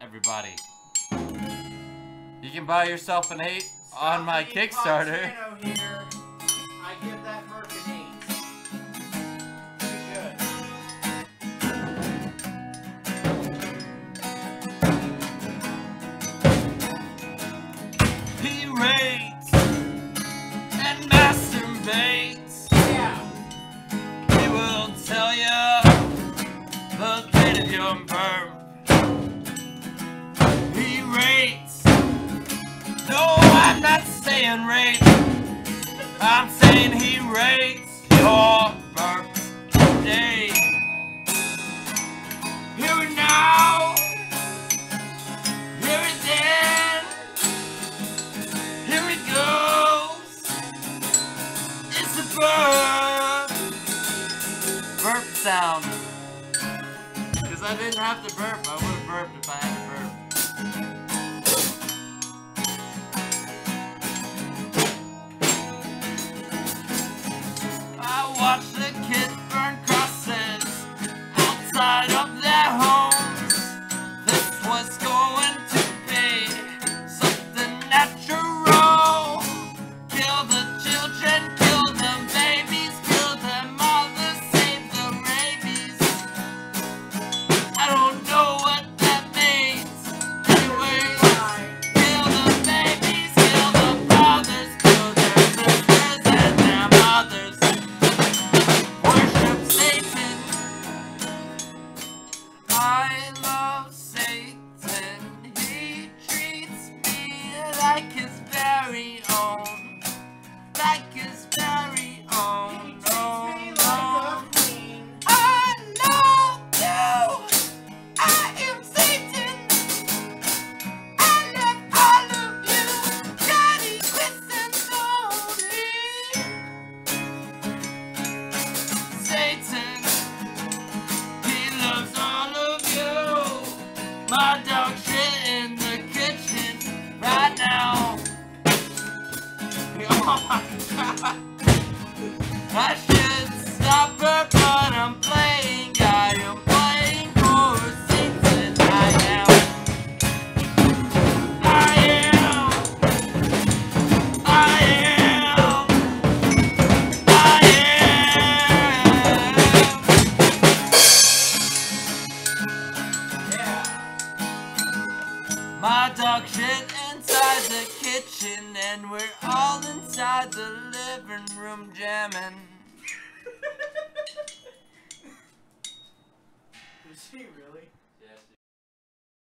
everybody. You can buy yourself an 8 on my Kickstarter. I give that Merc an eight. Pretty good. He rates and masturbates. Saying rate. I'm saying he rates your burps today. Here and now. Here and then. Here it goes. It's a burp. Burp sound. Because I didn't have to burp. I would outside I My dog shit in the kitchen right now. Oh my god. Should dog shit inside the kitchen, and we're all inside the living room jamming.